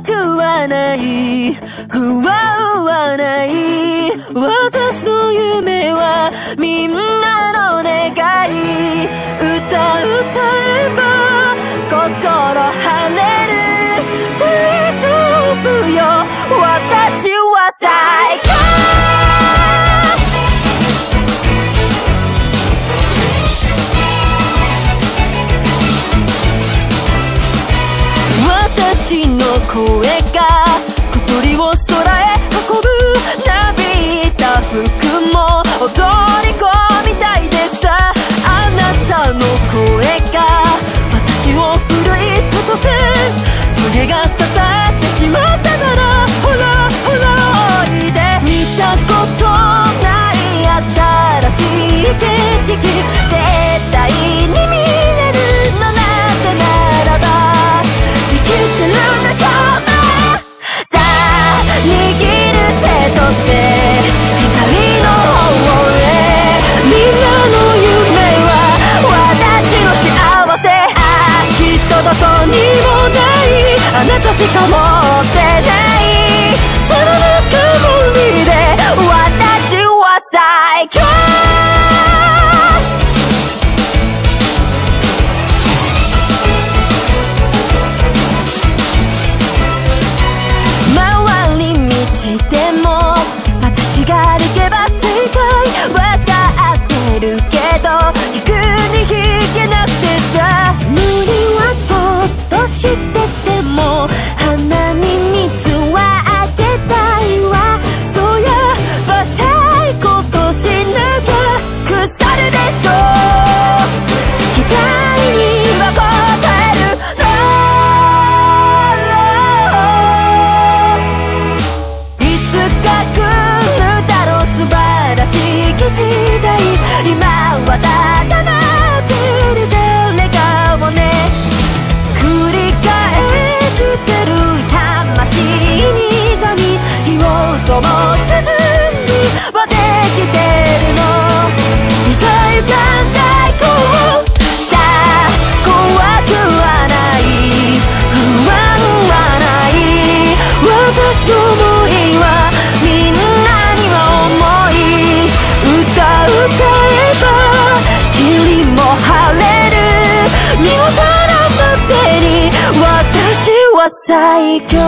くはない。不安はない。私の声が小鳥を空へ運ぶなびいた服も踊り子みたいでさ。あなたの声が私を奮い立たせトゲが刺さってしまったならほらほらおいで見たことない新しい景色絶対に見れる最強は最強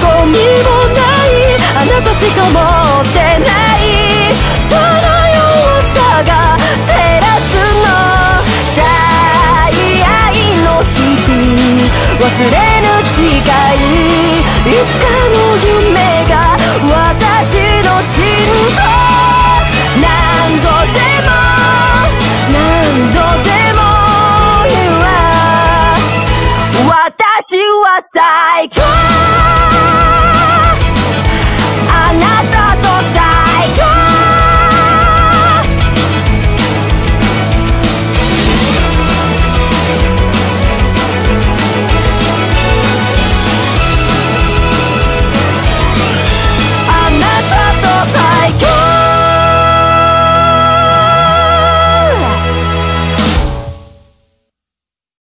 どこにもないあなたしか持ってないその弱さが照らすの最愛の日々忘れぬ誓いいつかの夢が私の心臓何度でも何度でも言わ私は最強あなた